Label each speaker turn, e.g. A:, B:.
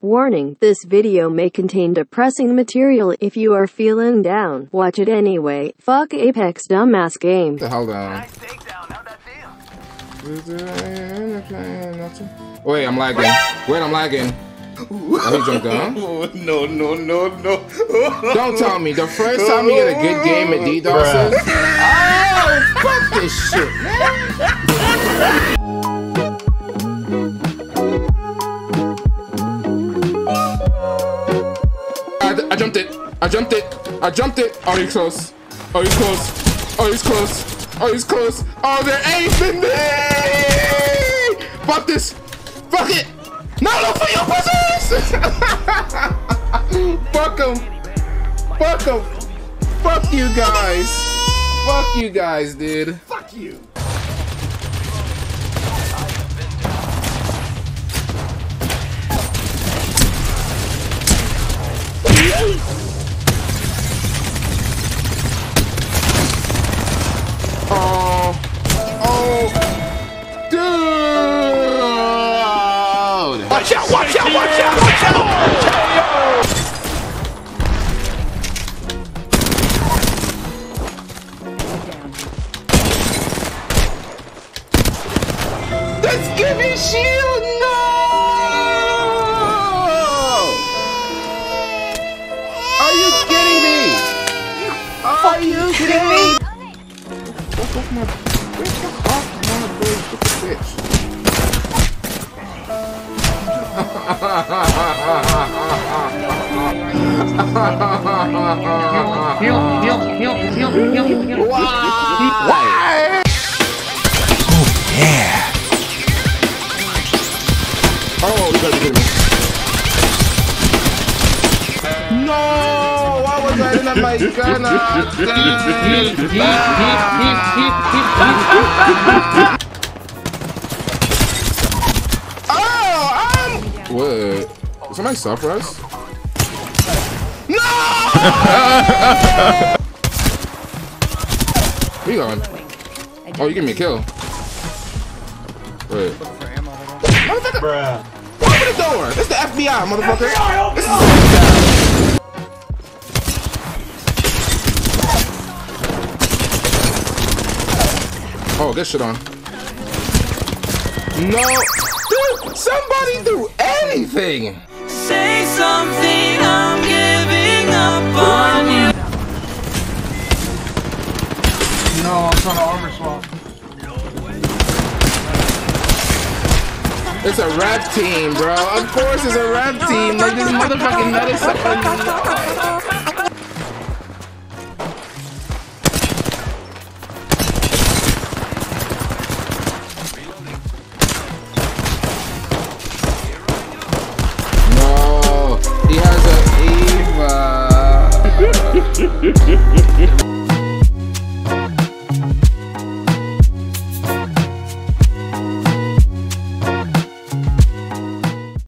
A: Warning, this video may contain depressing material if you are feeling down. Watch it anyway. Fuck Apex dumbass game.
B: the hell down.
C: Nice takedown. How'd that feel?
B: Wait, I'm lagging. Wait, I'm lagging. Oh, he jumped down.
D: no, no, no, no.
B: Don't tell me the first time you get a good game at DDoS. Oh, fuck this shit, man. I, jumped it. I jumped it. I jumped it. Oh, he's close. Oh, he's close. Oh, he's close. Oh, he's close. Oh, they're aping me. Fuck this. Fuck it. No, no, for your pussies. Fuck them. Fuck them. Fuck you guys. Fuck you guys, dude.
D: Fuck you. Watch out, watch out, watch out, watch out!
B: Let's give me shield. No. Are you kidding me? Are you kidding me? My, fuck off my boy, stupid bitch. Why? Oh, you gotta kidding me. No! Why was What? Somebody suffer us? No! Where you going? Oh, you give me a kill. Wait. Motherfucker! Open the door! This is the FBI, motherfucker! This is the Oh, get shit on. No! Dude, somebody do anything!
E: Say something, I'm giving up on you.
F: No, I'm trying to armor swap.
B: It's a rap team, bro. Of course it's a rap team. Like this motherfucking medicine.